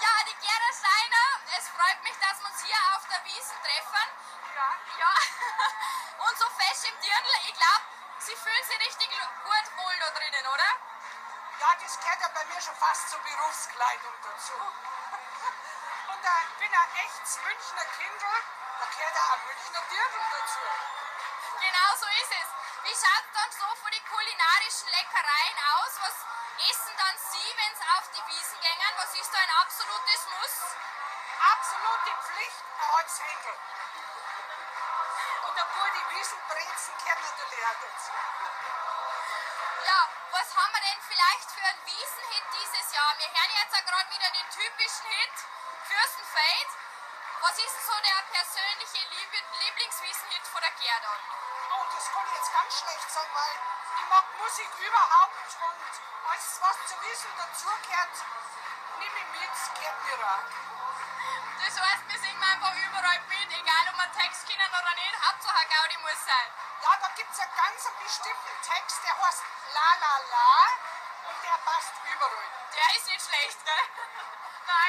Ja, die Gerda Steiner, es freut mich, dass wir uns hier auf der Wiesen treffen. Ja. Ja. Und so fest im Dirndl, ich glaube, Sie fühlen sich richtig gut wohl da drinnen, oder? Ja, das gehört ja bei mir schon fast zur Berufskleidung dazu. Und äh, ich bin ein echtes Münchner Kindl, da gehört ja ein Münchner Dirndl dazu. Genau so ist es. Wie schaut dann so von den kulinarischen Leckereien aus? Was essen absolutes Muss? Absolute Pflicht, ein Holzhändel. Und ein paar die Wiesenbrezen gehört natürlich auch dazu. Ja, was haben wir denn vielleicht für einen Wiesenhit dieses Jahr? Wir hören jetzt auch gerade wieder den typischen Hit, Fürstenfeld. Was ist so der persönliche Lieb- Lieblingswiesenhit von der Gerda? Oh, das kann ich jetzt ganz schlecht sagen, weil ich mag Musik überhaupt und alles, was zu Wiesen dazugehört, Das heißt, wir singen einfach überall mit, egal ob wir Text kennen oder nicht. Hauptsache Gaudi muss sein. Ja, da gibt es einen ganz bestimmten Text, der heißt La La La und der passt überall. Der ist nicht schlecht, dann, la